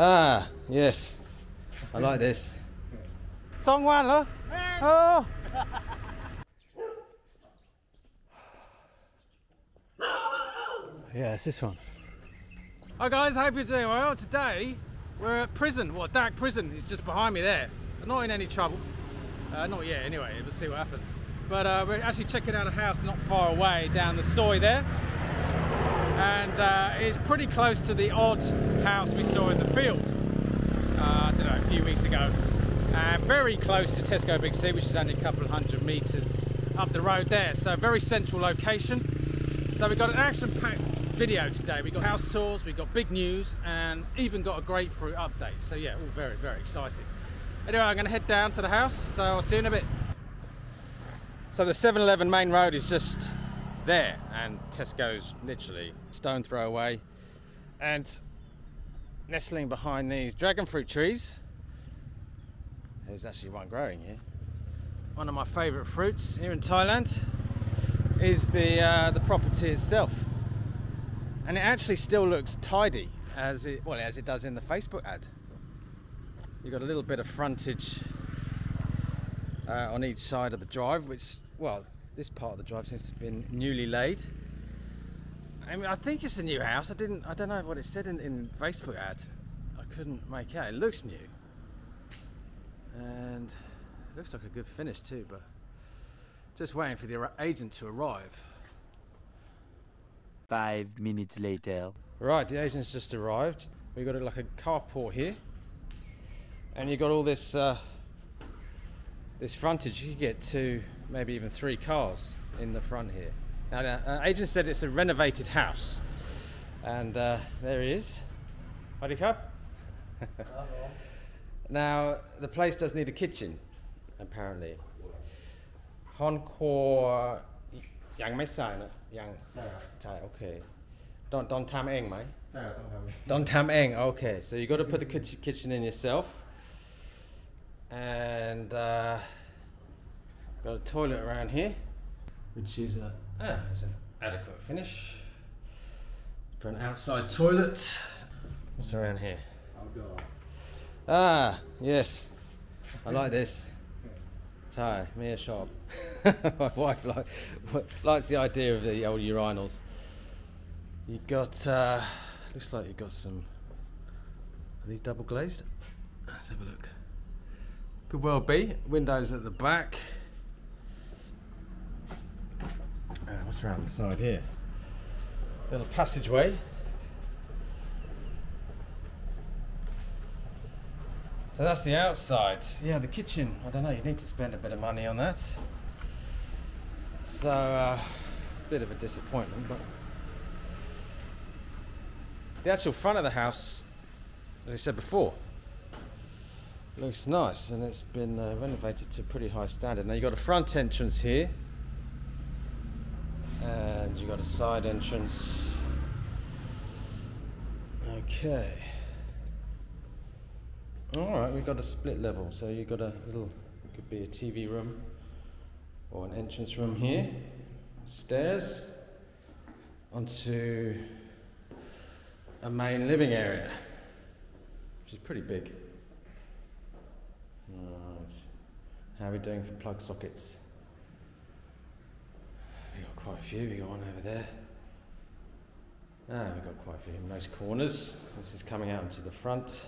Ah, yes. I like this. Song one, huh? Oh. Yeah, it's this one. Hi guys, hope you're doing well. Today we're at prison. Well, dark prison is just behind me there. I'm not in any trouble. Uh, not yet anyway, we'll see what happens. But uh, we're actually checking out a house not far away down the soy there. And uh, it's pretty close to the odd house we saw in the field. Uh, I don't know, a few weeks ago. And very close to Tesco Big C, which is only a couple of hundred metres up the road there. So very central location. So we've got an action-packed video today. We've got house tours, we've got big news, and even got a grapefruit update. So yeah, all very, very exciting. Anyway, I'm gonna head down to the house, so I'll see you in a bit. So the 7-Eleven main road is just there, and Tesco's literally stone throw away. And nestling behind these dragon fruit trees, there's actually one growing here. One of my favourite fruits here in Thailand is the uh, the property itself, and it actually still looks tidy as it well as it does in the Facebook ad. You've got a little bit of frontage uh, on each side of the drive, which well, this part of the drive seems to have been newly laid. I mean, I think it's a new house. I didn't. I don't know what it said in in Facebook ad. I couldn't make out. It looks new, and it looks like a good finish too, but. Just waiting for the agent to arrive. Five minutes later. Right, the agent's just arrived. We've got like a carport here, and you've got all this uh, this frontage. You can get two, maybe even three cars in the front here. Now, uh, agent said it's a renovated house, and uh, there he is. Harika. now, the place does need a kitchen, apparently. Honkor yang mai sai na yang chai okay. Don't don't tam eng mai. Don't tam eng. Okay, so you got to put the kitchen in yourself, and. Uh, got a toilet around here, which is a ah, it's an adequate finish for an outside toilet. What's around here? Ah, yes, I like this. Hi, me a shop. My wife like, likes the idea of the old urinals. You got, uh, looks like you got some. Are these double glazed? Let's have a look. Could well be. Windows at the back. Uh, what's around the side here? Little passageway. So that's the outside. Yeah, the kitchen. I don't know. You need to spend a bit of money on that. So, uh, bit of a disappointment, but the actual front of the house, as I said before, looks nice, and it's been uh, renovated to a pretty high standard. Now you have got a front entrance here, and you got a side entrance. Okay. All right, we've got a split level, so you've got a little, it could be a TV room or an entrance room here, stairs onto a main living area, which is pretty big. Right, how are we doing for plug sockets? Quite a few, we've got one over there. Ah, we've got quite a few in most corners. This is coming out into the front.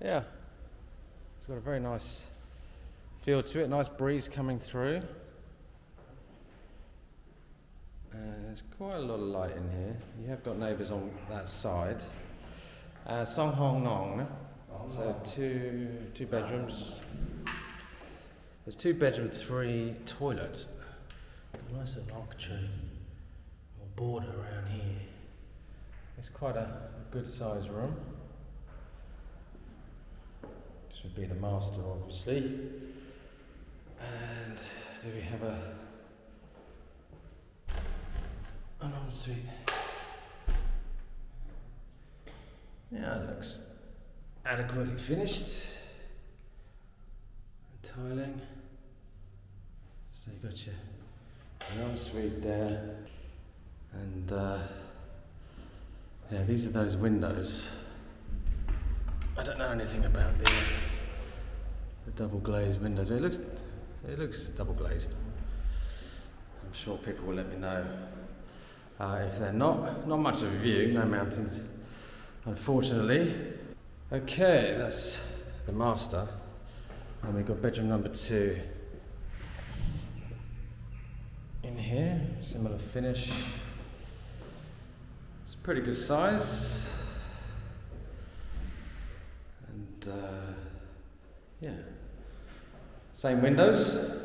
Yeah, it's got a very nice feel to it, nice breeze coming through. And there's quite a lot of light in here. You have got neighbours on that side. Uh, Song Hong Nong, so two two bedrooms. There's two bedrooms, three toilet. Got a nice little architrave or border around here. It's quite a, a good sized room. This would be the master, obviously. And do we have a an ensuite? Yeah, it looks adequately finished. Tiling. So you've got your ensuite there, and uh, Yeah, these are those windows. I don't know anything about the, the double glazed windows. It looks, it looks double glazed. I'm sure people will let me know uh, if they're not. Not much of a view, no mountains, unfortunately. Okay, that's the master. And we've got bedroom number two in here, similar finish. It's a pretty good size. And uh, yeah, same windows, a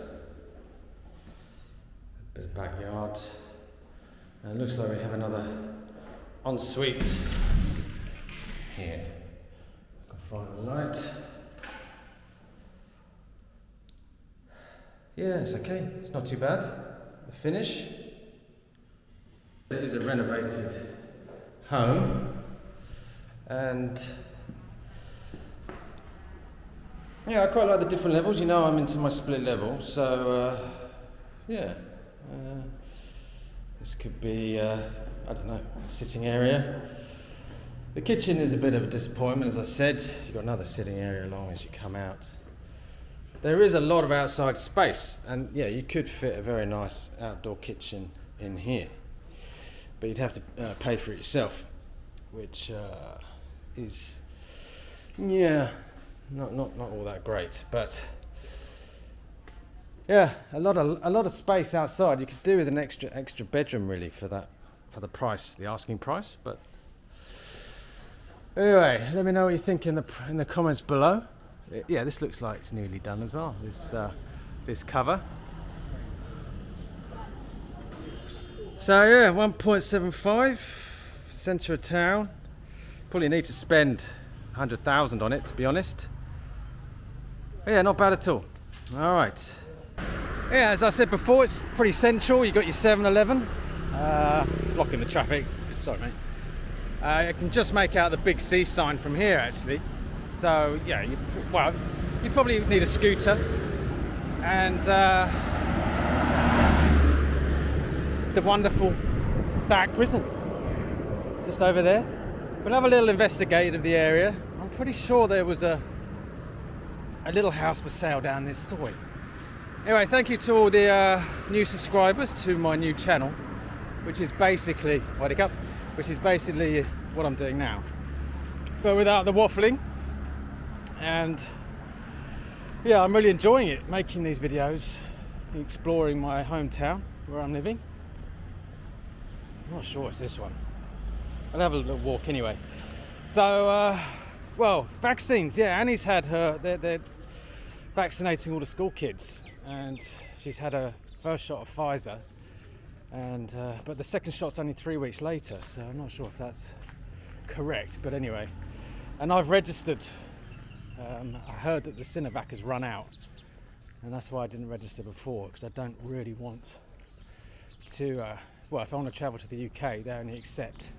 bit of backyard. And it looks like we have another ensuite here. I Can find the light. Yeah, it's okay. It's not too bad. The finish. It is a renovated home, and yeah, I quite like the different levels. You know, I'm into my split level, so uh, yeah. Uh, this could be, uh, I don't know, sitting area. The kitchen is a bit of a disappointment, as I said. You've got another sitting area along as you come out. There is a lot of outside space, and yeah, you could fit a very nice outdoor kitchen in here, but you'd have to uh, pay for it yourself, which uh, is, yeah, not, not, not all that great. But yeah, a lot of a lot of space outside. You could do with an extra extra bedroom really for that for the price, the asking price. But anyway, let me know what you think in the in the comments below. Yeah, this looks like it's nearly done as well. This uh, this cover. So yeah, 1.75 centre of town. Probably need to spend 100,000 on it to be honest. Yeah, not bad at all. All right. Yeah, as I said before, it's pretty central. You've got your 7-Eleven, uh, blocking the traffic. Sorry, mate. Uh, you can just make out the big C sign from here, actually. So, yeah, you, well, you probably need a scooter. And uh, the wonderful Dark Prison, just over there. We'll have a little investigate of the area. I'm pretty sure there was a, a little house for sale down this soy. Anyway, thank you to all the uh, new subscribers to my new channel, which is basically, wake up, which is basically what I'm doing now, but without the waffling. And yeah, I'm really enjoying it, making these videos, exploring my hometown where I'm living. I'm not sure it's this one. I'll have a little walk anyway. So, uh, well, vaccines. Yeah, Annie's had her. They're, they're vaccinating all the school kids and she's had her first shot of Pfizer, and uh, but the second shot's only three weeks later, so I'm not sure if that's correct. But anyway, and I've registered. Um, I heard that the Sinovac has run out, and that's why I didn't register before because I don't really want to. Uh, well, if I want to travel to the UK, they only accept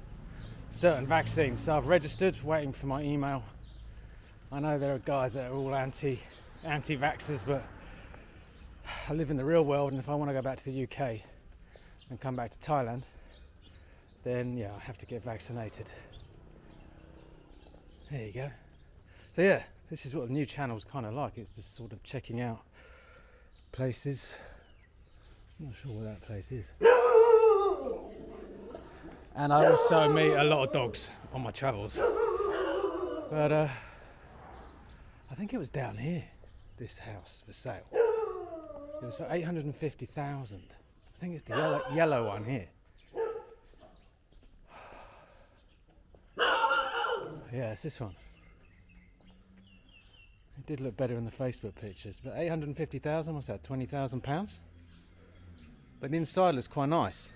certain vaccines. So I've registered, waiting for my email. I know there are guys that are all anti anti-vaxxers, but I live in the real world, and if I want to go back to the UK and come back to Thailand, then yeah, I have to get vaccinated. There you go. So yeah, this is what the new channel's kind of like. It's just sort of checking out places. I'm not sure where that place is. And I also meet a lot of dogs on my travels. But uh, I think it was down here, this house for sale. It was for 850,000. I think it's the yellow, yellow one here. Yeah, it's this one. It did look better in the Facebook pictures, but 850,000, what's that, 20,000 pounds? But the inside looks quite nice.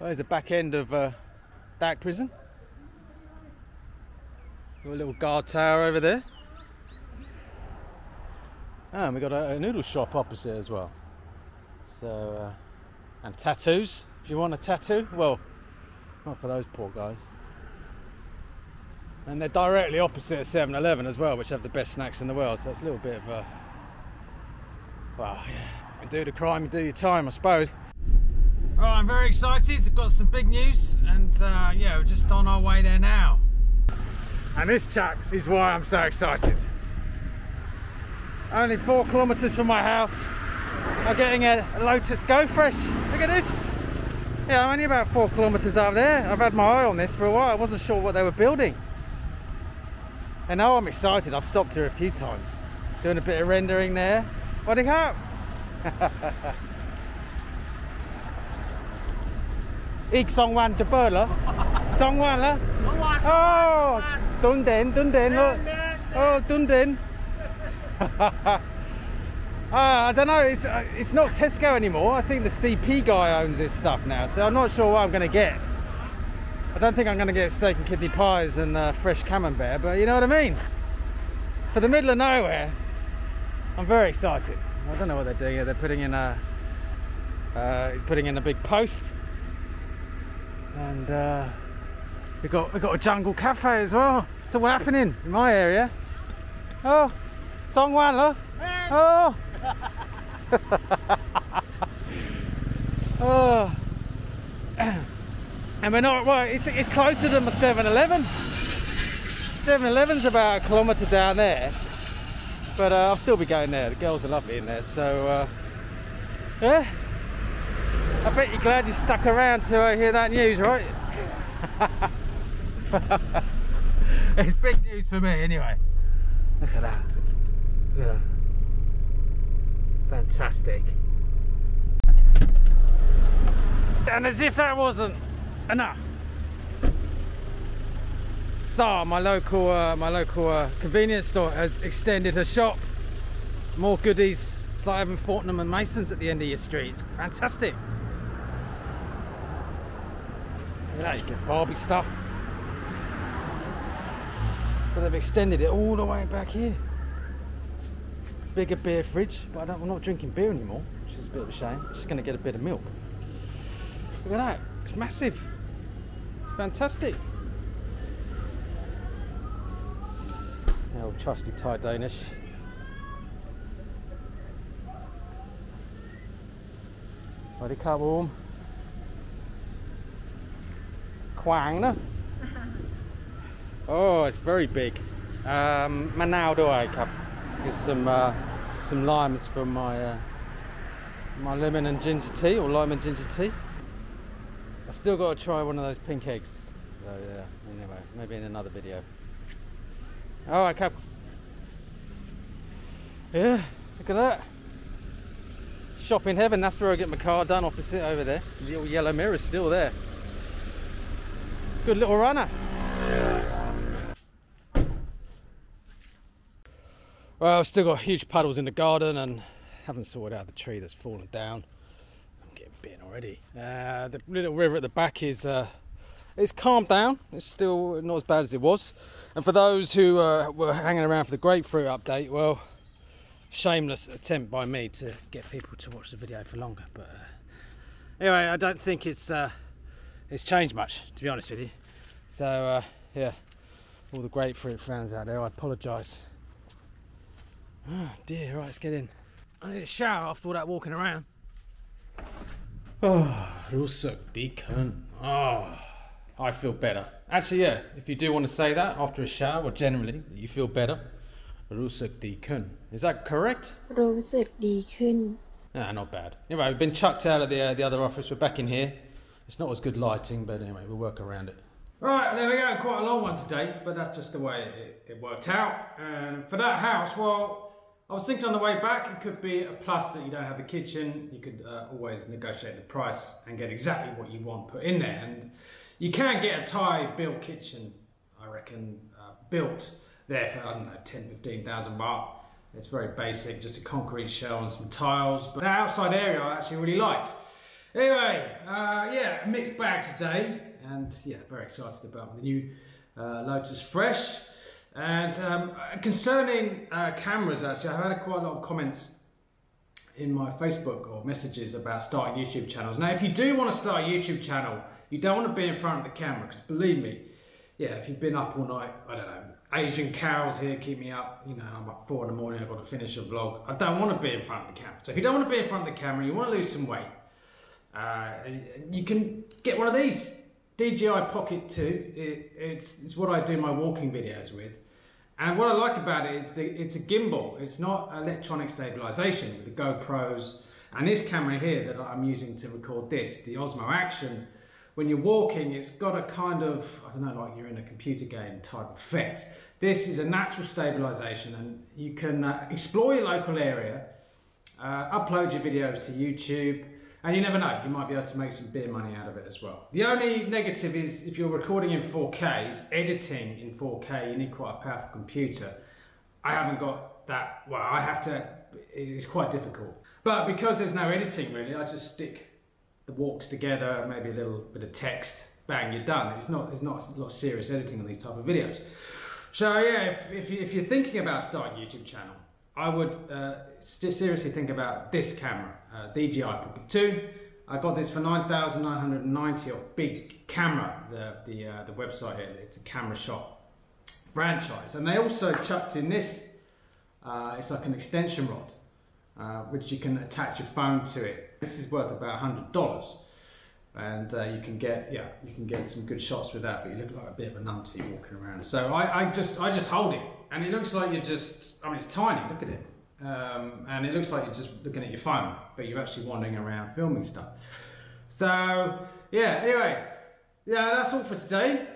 Oh, there's the back end of uh, Dark Prison. Got a little guard tower over there. Ah, and we got a, a, noodle shop opposite as well. So, uh, and tattoos. If you want a tattoo, well, not for those poor guys. And they're directly opposite 7-Eleven as well, which have the best snacks in the world. So it's a little bit of a, well, yeah, you do the crime, you do your time, I suppose. Right, I'm very excited. I've got some big news, and uh, yeah, we're just on our way there now. And this, chaps, is why I'm so excited. Only four kilometres from my house, I'm getting a Lotus Go Fresh. Look at this. Yeah, I'm only about four kilometres out there. I've had my eye on this for a while. I wasn't sure what they were building. And now I'm excited, I've stopped here a few times. Doing a bit of rendering there. What do you have? Ik song wan to burla. Song wan la. Oh, tun den, tun den. Oh, tun den. Uh, I don't know, it's, uh, it's not Tesco anymore. I think the CP guy owns this stuff now, so I'm not sure what I'm going to get. I don't think I'm going to get steak and kidney pies and uh, fresh camembert, but you know what I mean? For the middle of nowhere, I'm very excited. I don't know what they're doing here. They're putting in a, uh, putting in a big post, and uh, we got we got a jungle cafe as well. So what's happening in my area? Oh, Songwan, look. Oh. oh. And we're not, well, it's, it's closer than the 7-Eleven. 7-Eleven's about a kilometre down there. But uh, I'll still be going there. The girls are lovely in there. So, uh, yeah. I bet you're glad you stuck around to uh, hear that news, right? it's big news for me anyway. Look at that. Look at that. Fantastic. And as if that wasn't enough. So my local, uh, my local uh, convenience store, has extended a shop. More goodies. It's like having Fortnum and Masons at the end of your street. It's fantastic. Look at that, you get Barbie stuff. But they've extended it all the way back here bigger beer fridge, but I am not drinking beer anymore, which is a bit of a shame. I'm just going to get a bit of milk. Look at that, it's massive. Fantastic. The old trusty Thai Danish. Car warm. Quang, no? Oh, it's very big. Um, Manao do I, cup. Get some uh, some limes from my uh, my lemon and ginger tea or lime and ginger tea. Still got to try one of those pink eggs. So yeah, anyway, maybe in another video. All right, Cap. Yeah, look at that. Shop in heaven. That's where I get my car done. Opposite over there. The little yellow mirror is still there. Good little runner. Well, I've still got huge puddles in the garden and haven't sorted out the tree that's fallen down. Getting bitten already. Uh, the little river at the back is uh, it's calmed down. It's still not as bad as it was. And for those who uh, were hanging around for the grapefruit update, well, shameless attempt by me to get people to watch the video for longer. But uh, anyway, I don't think it's uh, it's changed much, to be honest with you. So uh, yeah, all the grapefruit fans out there, I apologise. Oh dear, right, let's get in. I need a shower after all that walking around. Oh, Rusak Deacon. Oh, I feel better. Actually, yeah, if you do want to say that after a shower, or generally, you feel better. Rusak Deacon. Is that correct? รู้สึกดีขึ้น Nah, not bad. Anyway, we've been chucked out of the, uh, the other office. We're back in here. It's not as good lighting, but anyway, we'll work around it. Right, there we go. Quite a long one today, but that's just the way it, it worked out. And for that house, well, I was thinking on the way back, it could be a plus that you don't have the kitchen. You could uh, always negotiate the price and get exactly what you want put in there. And you can get a Thai built kitchen, I reckon, uh, built there for, I don't know, 10, 15,000 baht. It's very basic, just a concrete shell and some tiles. But the outside area I actually really liked. Anyway, uh, yeah, mixed bag today. And yeah, very excited about the new uh, Lotus Fresh. And um, concerning uh, cameras, actually, I've had quite a lot of comments in my Facebook or messages about starting YouTube channels. Now, if you do want to start a YouTube channel, you don't want to be in front of the camera, because believe me, yeah, if you've been up all night, I don't know, Asian cows here keep me up, you know, I'm up four in the morning, I've got to finish a vlog. I don't want to be in front of the camera. So if you don't want to be in front of the camera, you want to lose some weight, Uh, you can get one of these DJI Pocket 2. It, it's, it's what I do my walking videos with. And what I like about it is the, it's a gimbal. It's not electronic stabilization with the GoPros. And this camera here that I'm using to record this, the Osmo Action, when you're walking, it's got a kind of, I don't know, like you're in a computer game type effect. This is a natural stabilization and you can uh, explore your local area, uh, upload your videos to YouTube, and you never know, you might be able to make some beer money out of it as well. The only negative is if you're recording in 4K, is editing in 4K, you need quite a powerful computer. I haven't got that, well, I have to, it's quite difficult. But because there's no editing really, I just stick the walks together, maybe a little bit of text, bang, you're done. It's not, there's not a lot of serious editing on these type of videos. So yeah, if, if, you, if you're thinking about starting a YouTube channel, I would uh, seriously think about this camera, uh, DJI Pocket 2. I got this for 9,990 off Big Camera, the, the, uh, the website here. It's a camera shop franchise. And they also chucked in this, uh, it's like an extension rod, uh, which you can attach your phone to it. This is worth about $100 and uh, you can get yeah you can get some good shots with that but you look like a bit of a numpty walking around so I, I just I just hold it and it looks like you're just I mean it's tiny look at it um, and it looks like you're just looking at your phone but you're actually wandering around filming stuff so yeah anyway yeah that's all for today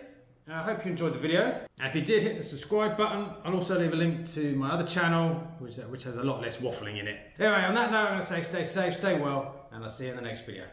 I hope you enjoyed the video. And if you did, hit the subscribe button. I'll also leave a link to my other channel, which, which has a lot less waffling in it. Anyway, on that note, I'm going to say stay safe, stay well, and I'll see you in the next video.